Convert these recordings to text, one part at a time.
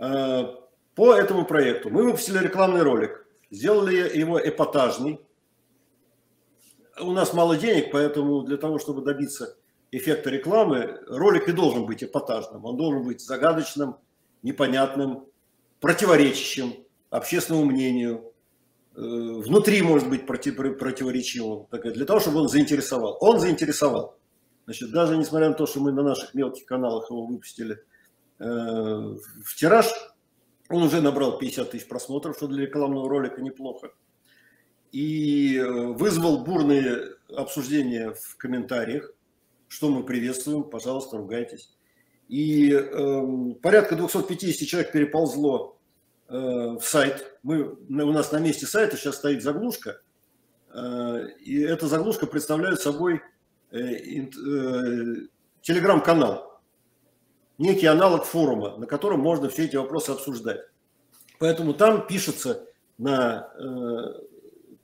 По этому проекту мы выпустили рекламный ролик, сделали его эпатажный. У нас мало денег, поэтому для того, чтобы добиться эффекта рекламы, ролик и должен быть эпатажным. Он должен быть загадочным, непонятным, противоречащим общественному мнению, э, внутри может быть против, противоречивым, для того, чтобы он заинтересовал. Он заинтересовал. Значит, даже несмотря на то, что мы на наших мелких каналах его выпустили э, в тираж, он уже набрал 50 тысяч просмотров, что для рекламного ролика неплохо. И э, вызвал бурные обсуждения в комментариях, что мы приветствуем, пожалуйста, ругайтесь. И э, порядка 250 человек переползло э, в сайт. Мы, у нас на месте сайта сейчас стоит заглушка, э, и эта заглушка представляет собой э, э, телеграм-канал, некий аналог форума, на котором можно все эти вопросы обсуждать. Поэтому там пишется на, э,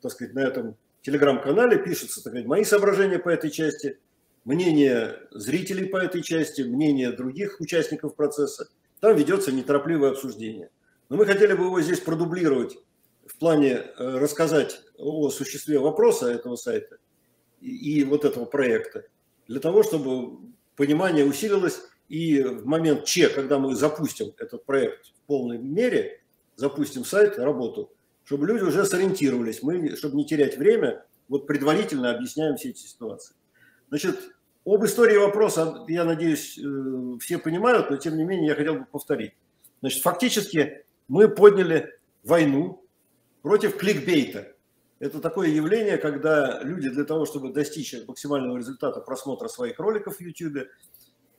так сказать, на этом телеграм-канале пишется, так сказать, мои соображения по этой части – мнение зрителей по этой части, мнение других участников процесса. Там ведется неторопливое обсуждение. Но мы хотели бы его здесь продублировать в плане э, рассказать о существе вопроса этого сайта и, и вот этого проекта, для того, чтобы понимание усилилось, и в момент Че, когда мы запустим этот проект в полной мере, запустим сайт, работу, чтобы люди уже сориентировались, мы, чтобы не терять время, вот предварительно объясняем все эти ситуации. Значит, об истории вопроса, я надеюсь, э, все понимают, но тем не менее я хотел бы повторить. Значит, фактически мы подняли войну против кликбейта. Это такое явление, когда люди для того, чтобы достичь максимального результата просмотра своих роликов в YouTube,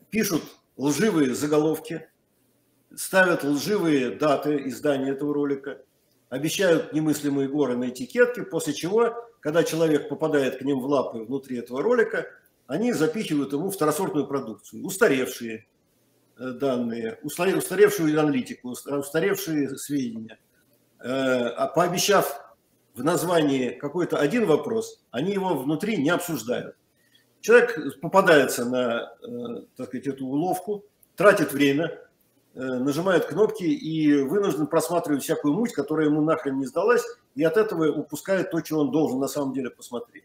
пишут лживые заголовки, ставят лживые даты издания этого ролика, обещают немыслимые горы на этикетке, после чего, когда человек попадает к ним в лапы внутри этого ролика, они запихивают ему второсортную продукцию, устаревшие э, данные, устаревшую аналитику, устаревшие сведения. Э, а пообещав в названии какой-то один вопрос, они его внутри не обсуждают. Человек попадается на э, так сказать, эту уловку, тратит время, нажимает кнопки и вынужден просматривать всякую муть, которая ему нахрен не сдалась, и от этого упускает то, что он должен на самом деле посмотреть.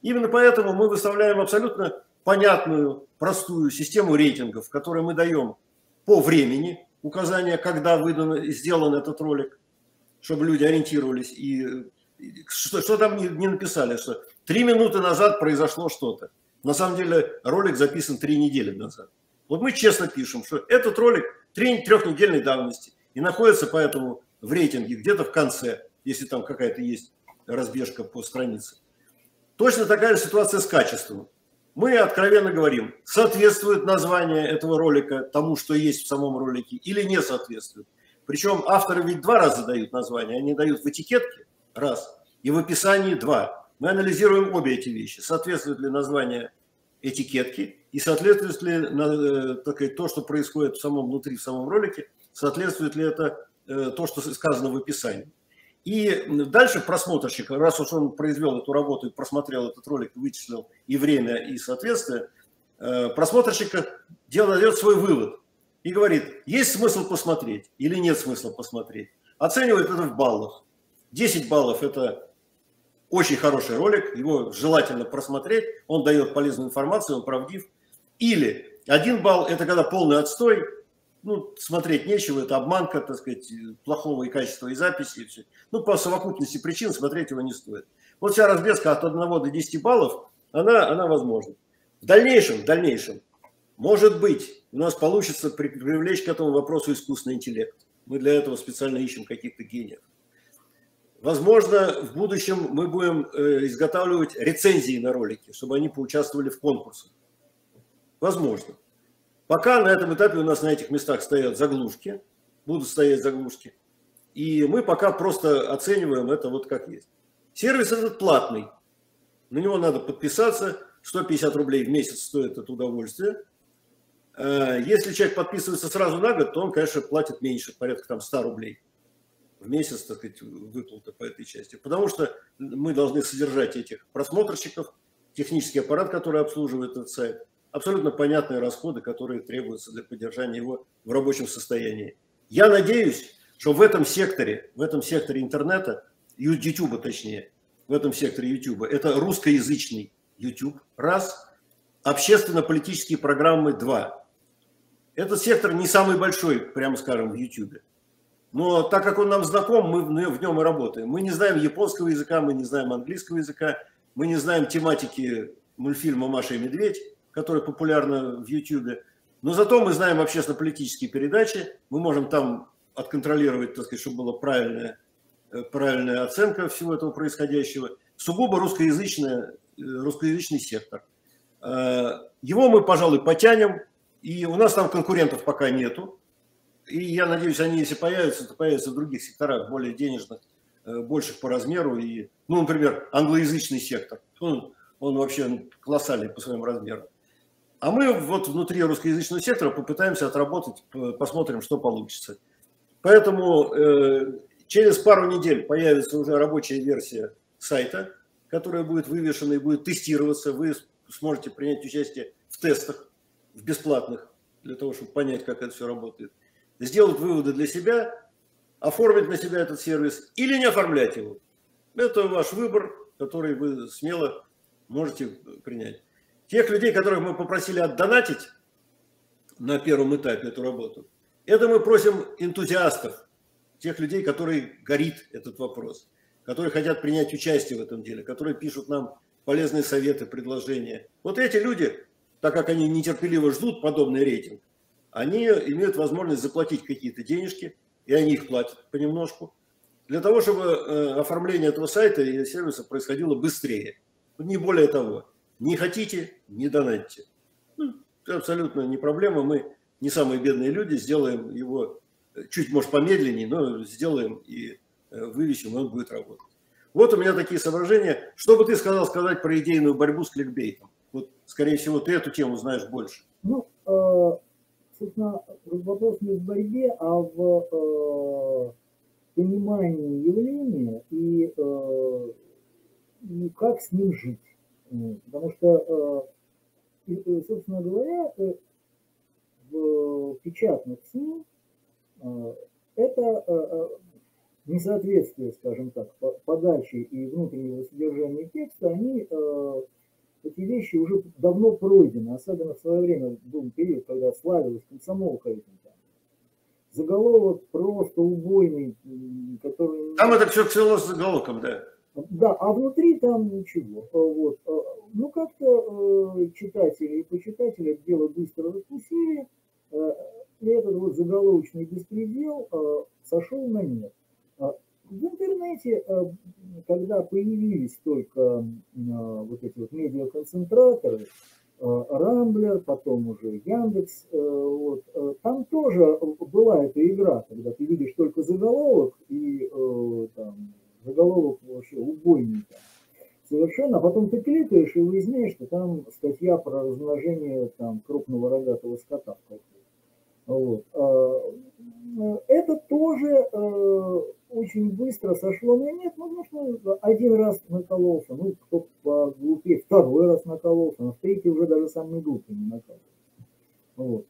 Именно поэтому мы выставляем абсолютно понятную, простую систему рейтингов, которую мы даем по времени, указания, когда выдан, сделан этот ролик, чтобы люди ориентировались. И, что, что там не, не написали, что три минуты назад произошло что-то. На самом деле ролик записан три недели назад. Вот мы честно пишем, что этот ролик три, трехнедельной давности и находится поэтому в рейтинге где-то в конце, если там какая-то есть разбежка по странице. Точно такая же ситуация с качеством. Мы откровенно говорим, соответствует название этого ролика тому, что есть в самом ролике, или не соответствует. Причем авторы ведь два раза дают название. Они дают в этикетке раз и в описании два. Мы анализируем обе эти вещи. Соответствует ли название этикетки и соответствует ли э, так то, что происходит в самом внутри, в самом ролике, соответствует ли это э, то, что сказано в описании. И дальше просмотрщик, раз уж он произвел эту работу и просмотрел этот ролик, вычислил и время, и соответствие, э, просмотрщик делает свой вывод и говорит, есть смысл посмотреть или нет смысла посмотреть. Оценивает это в баллах. 10 баллов – это очень хороший ролик, его желательно просмотреть, он дает полезную информацию, он правдив. Или один балл – это когда полный отстой, ну, смотреть нечего, это обманка, так сказать, плохого и качества и записи. И все. Ну, по совокупности причин смотреть его не стоит. Вот вся разбеска от 1 до 10 баллов, она, она возможна. В дальнейшем, в дальнейшем, может быть, у нас получится привлечь к этому вопросу искусственный интеллект. Мы для этого специально ищем каких-то гениев. Возможно, в будущем мы будем э, изготавливать рецензии на ролики, чтобы они поучаствовали в конкурсах. Возможно. Пока на этом этапе у нас на этих местах стоят заглушки, будут стоять заглушки. И мы пока просто оцениваем это вот как есть. Сервис этот платный. На него надо подписаться. 150 рублей в месяц стоит это удовольствие. Э, если человек подписывается сразу на год, то он, конечно, платит меньше, порядка там 100 рублей в месяц, так сказать, выплаты по этой части. Потому что мы должны содержать этих просмотрщиков, технический аппарат, который обслуживает этот сайт, абсолютно понятные расходы, которые требуются для поддержания его в рабочем состоянии. Я надеюсь, что в этом секторе, в этом секторе интернета, YouTube точнее, в этом секторе YouTube, это русскоязычный YouTube, раз, общественно-политические программы, два. Этот сектор не самый большой, прямо скажем, в YouTube. Но так как он нам знаком, мы в нем и работаем. Мы не знаем японского языка, мы не знаем английского языка, мы не знаем тематики мультфильма «Маша и медведь», который популярна в YouTube. Но зато мы знаем общественно-политические передачи, мы можем там отконтролировать, так сказать, чтобы была правильная, э, правильная оценка всего этого происходящего. Сугубо русскоязычный, э, русскоязычный сектор. Э, его мы, пожалуй, потянем, и у нас там конкурентов пока нету. И я надеюсь, они, если появятся, то появятся в других секторах, более денежных, больших по размеру. И, ну, например, англоязычный сектор. Он, он вообще колоссальный по своим размерам. А мы вот внутри русскоязычного сектора попытаемся отработать, посмотрим, что получится. Поэтому э, через пару недель появится уже рабочая версия сайта, которая будет вывешена и будет тестироваться. Вы сможете принять участие в тестах, в бесплатных, для того, чтобы понять, как это все работает. Сделать выводы для себя, оформить на себя этот сервис или не оформлять его. Это ваш выбор, который вы смело можете принять. Тех людей, которых мы попросили отдонатить на первом этапе эту работу, это мы просим энтузиастов, тех людей, которые горит этот вопрос, которые хотят принять участие в этом деле, которые пишут нам полезные советы, предложения. Вот эти люди, так как они нетерпеливо ждут подобный рейтинг, они имеют возможность заплатить какие-то денежки, и они их платят понемножку, для того, чтобы э, оформление этого сайта и сервиса происходило быстрее. Не более того. Не хотите – не донатьте. Ну, абсолютно не проблема. Мы не самые бедные люди, сделаем его э, чуть, может, помедленнее, но сделаем и э, вывесим, и он будет работать. Вот у меня такие соображения. Что бы ты сказал сказать про идейную борьбу с кликбейтом? Вот, скорее всего, ты эту тему знаешь больше. Ну, собственно, вопрос не в борьбе, а в понимании явления и, и как с ним жить. Потому что, собственно говоря, в печатных СМИ э, это э, э, несоответствие, скажем так, подачи и внутреннего содержания текста, они эти вещи уже давно пройдены, особенно в свое время был период, когда славилась комсомолка этим там. Заголовок просто убойный, который... Там это все цело с заголовком, да. Да, а внутри там ничего. Вот. Ну, как-то читатели и почитатели это дело быстро раскусили, Э, и этот вот заголовочный беспредел э, сошел на нет. А в интернете, э, когда появились только вот эти вот медиаконцентраторы, Рамблер, потом уже Яндекс, вот, там тоже была эта игра, когда ты видишь только заголовок и там, заголовок вообще убойный там, совершенно, а потом ты кликаешь и выясняешь, что там статья про размножение там крупного рогатого скота вот. А, это тоже э, очень быстро сошло на нет, ну, потому что один раз накололся, ну, кто поглупее, второй раз накололся, в третий уже даже самый глупый не накололся. Вот.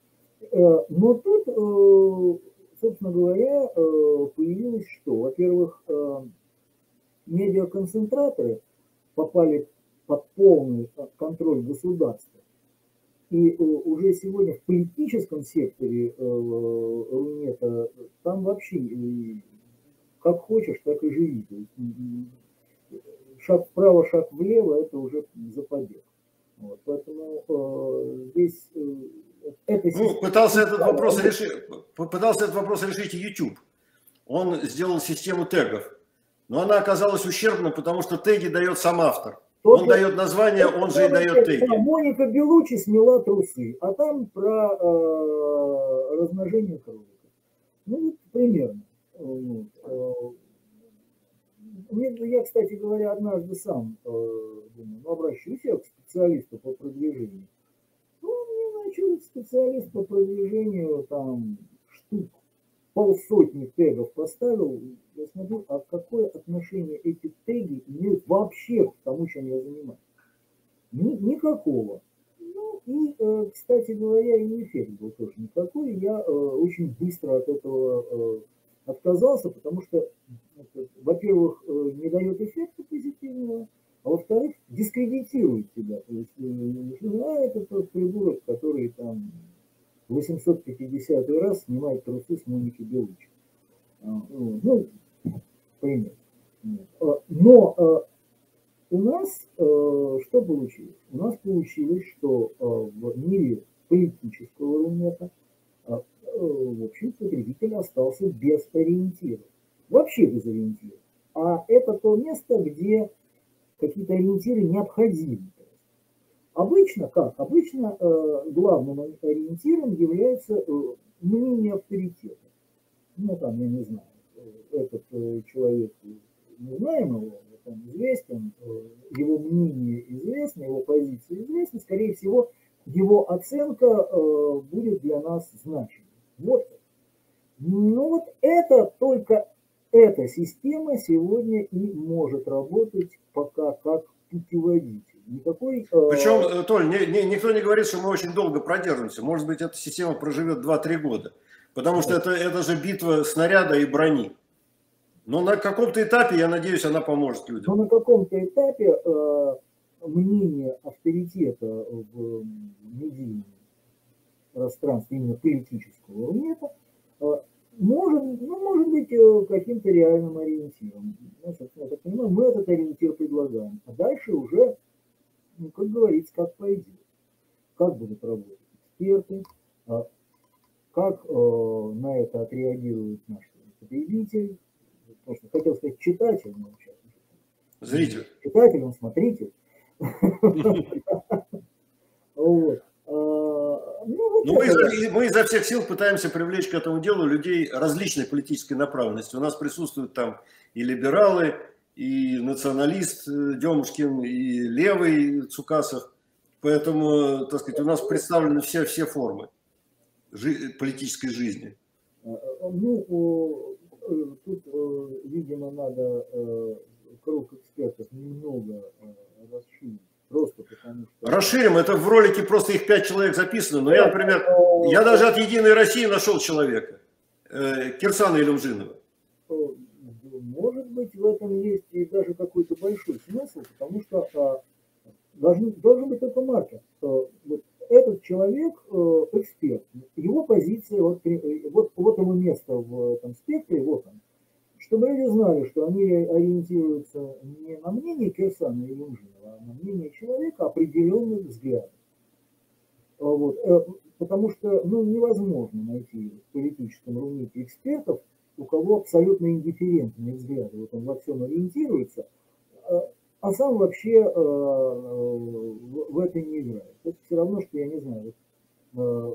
Э, но тут, э, собственно говоря, появилось что? Во-первых, медиаконцентраторы попали под полный контроль государства. И э, уже сегодня в политическом секторе э, Рунета там вообще э, как хочешь, так и живи. Шаг вправо, шаг влево, это уже западет. Вот, поэтому э, здесь э, это ну, пытался этот вопрос решить, пытался этот вопрос решить YouTube. Он сделал систему тегов, но она оказалась ущербна, потому что теги дает сам автор. Он дает название, он же и дает теги. Моника Белучи сняла трусы, а там про э, размножение кроликов. Ну, примерно. Вот. Э, я, кстати говоря, однажды сам э, думаю, ну, обращусь я к специалисту по продвижению. Ну, мне начал специалист по продвижению там штук полсотни тегов поставил, я смотрю, а какое отношение эти теги имеют вообще к тому, чем я занимаюсь. Ни, никакого. Ну и, э, кстати говоря, и эффект был тоже никакой. Я очень быстро от этого отказался, потому что, во-первых, не дает эффекта позитивного, а во-вторых, дискредитирует тебя. То есть, а это тот придурок, который там 850 раз снимает трусы с Моники Белучи. А, ну, пример. А, но у нас что получилось? У нас получилось, что в мире политического рунета, в общем, потребитель остался без ориентира. Вообще без ориентира. А это то место, где какие-то ориентиры необходимы. Обычно как? Обычно э, главным ориентиром является э, мнение авторитета. Ну, там, я не знаю, э, этот э, человек, не знаем его, он известен, э, его мнение известно, его позиция известна, скорее всего, его оценка э, будет для нас значимой. Вот. Ну вот это только эта система сегодня и может работать пока как путеводитель. Никакой, Причем, э, Толь, не, не, никто не говорит, что мы очень долго продержимся. Может быть, эта система проживет 2-3 года. Потому что это, это же битва снаряда и брони. Но на каком-то этапе, я надеюсь, она поможет людям. Но на каком-то этапе э, мнение авторитета в медийном пространстве, именно политического э, может, ну, может быть э, каким-то реальным ориентиром. Ну, я так понимаю, мы этот ориентир предлагаем. А дальше уже, ну, как говорится, как пойдет. Как будут работать эксперты, а как э, на это отреагирует наш потребитель, потому что хотел сказать читатель, но сейчас Зритель. Читатель, он смотритель. Вот. А, ну, мы, изо, мы изо всех сил пытаемся привлечь к этому делу людей различной политической направленности. У нас присутствуют там и либералы, и националист э, Демушкин, и левый Цукасов. Поэтому, так сказать, у нас представлены все, все формы жи- политической жизни. Ну, э, тут, э, видимо, надо круг экспертов немного расширить Просто потому что... Расширим, это в ролике просто их пять человек записано, но я, например, я даже от «Единой России» нашел человека, э, Кирсана Илюмжинова. Может быть, в этом есть и даже какой-то большой смысл, потому что а, должен, должен быть только маркер. Вот этот человек э, эксперт, его позиция, вот, вот, вот ему место в этом спектре, вот он чтобы люди знали, что они ориентируются не на мнение Кирсана или Лужинова, а на мнение человека определенных взглядов. А вот. Э, потому что ну, невозможно найти в политическом рунете экспертов, у кого абсолютно индифферентные взгляды. Вот он во всем ориентируется, а, а сам вообще э, в это не играет. Это все равно, что, я не знаю, э,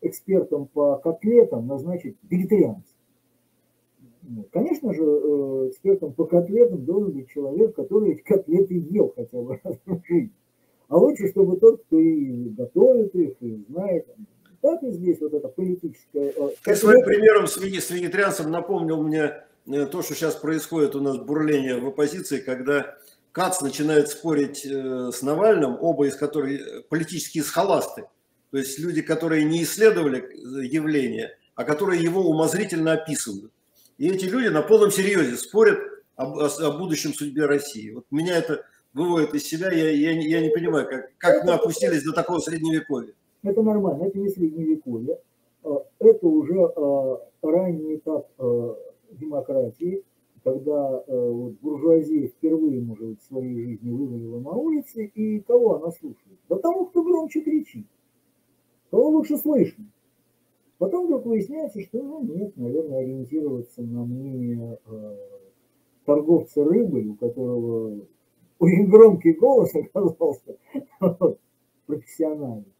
экспертом по котлетам назначить вегетарианца. Конечно же, э, экспертом по котлетам должен быть человек, который эти котлеты ел хотя бы раз в жизни. А лучше, чтобы тот, кто и готовит их, и знает. Так и здесь вот это политическое... Э, Ты своим примером с вегетарианцем напомнил мне э, то, что сейчас происходит у нас бурление в оппозиции, когда Кац начинает спорить с Навальным, оба из которых политические схоласты. То есть люди, которые не исследовали явление, а которые его умозрительно описывают. И эти люди на полном серьезе спорят об, о, о будущем судьбе России. Вот меня это выводит из себя, я, я, я не понимаю, как, как мы опустились до такого средневековья. Это нормально, это не средневековье, а, это уже а, ранний этап а, демократии, когда вот, буржуазия впервые, может быть, в своей жизни вывалила на улице, и кого она слушает? Да тому, кто громче кричит, кого лучше слышно. Потом вдруг выясняется, что ну, нет, наверное, ориентироваться на мнение э, торговца рыбой, у которого очень громкий голос оказался профессиональный.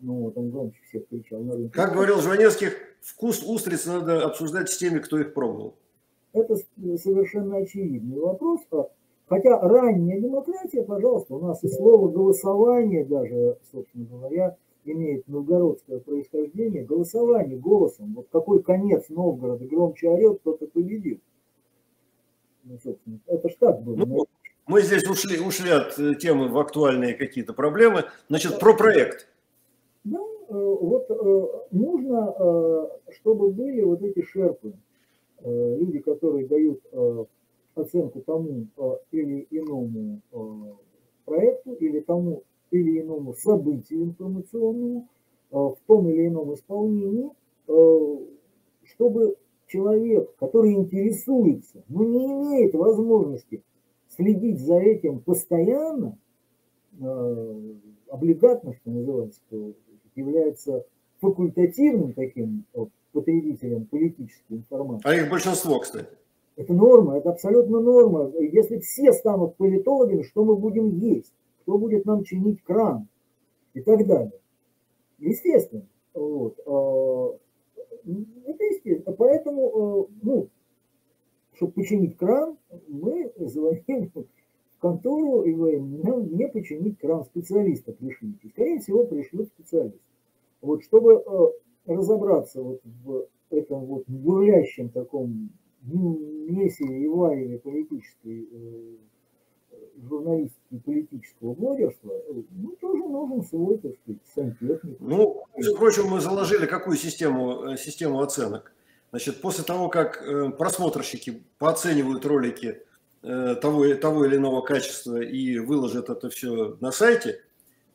Ну вот он громче всех кричал на рынке. Как говорил Жванецких, вкус устриц надо обсуждать с теми, кто их пробовал. Это совершенно очевидный вопрос. А хотя ранняя демократия, пожалуйста, у нас и слово голосование даже, собственно говоря, имеет новгородское происхождение, голосование голосом, вот какой конец Новгорода громче орет, тот и победил. Ну, собственно, это ж так было. Ну, Мы здесь ушли, ушли от э, темы в актуальные какие-то проблемы. Значит, про проект. Да, э, вот нужно, чтобы были вот эти шерпы, люди, которые дают оценку тому или иному проекту, или тому или иному событию информационному, в том или ином исполнении, чтобы человек, который интересуется, но не имеет возможности следить за этим постоянно, э, облигатно, что называется, является факультативным таким потребителем политической информации. А их большинство, кстати. Это норма, это абсолютно норма. Если все станут политологами, что мы будем есть? Кто будет нам чинить кран? И так далее. Естественно. Вот. А, это естественно. Поэтому, э, ну, чтобы починить кран, мы звоним в контору и говорим, нам мне починить кран, специалиста пришлите. Скорее всего, пришлют специалист. Вот, чтобы э, разобраться вот в этом вот бурлящем таком месиве и вареве политической э, журналистики и политического блогерства, ну, тоже нужен свой, так сказать, сантехник. Ну, между прочим, мы заложили какую систему, э, систему оценок. Значит, после того, как э, просмотрщики пооценивают ролики э, того, того или иного качества и выложат это все на сайте,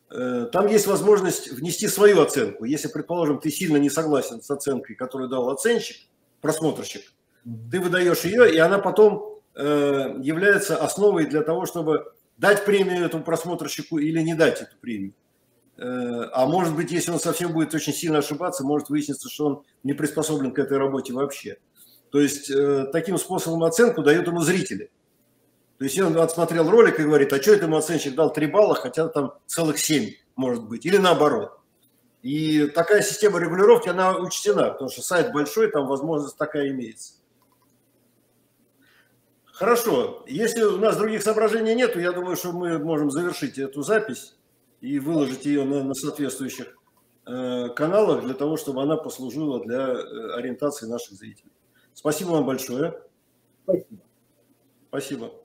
там есть возможность внести свою оценку. Если, предположим, ты сильно не согласен с оценкой, которую дал оценщик, просмотрщик, ты выдаешь ее, и она потом Э, является основой для того, чтобы дать премию этому просмотрщику или не дать эту премию. Э, а может быть, если он совсем будет очень сильно ошибаться, может выясниться, что он не приспособлен к этой работе вообще. То есть э, таким способом оценку дают ему зрители. То есть он отсмотрел ролик и говорит, а что этому оценщик дал 3 балла, хотя там целых 7 может быть, или наоборот. И такая система регулировки, она учтена, потому что сайт большой, там возможность такая имеется. Хорошо. Если у нас других соображений нет, я думаю, что мы можем завершить эту запись и выложить ее на, на соответствующих э, каналах для того, чтобы она послужила для э, ориентации наших зрителей. Спасибо вам большое. Спасибо. Спасибо.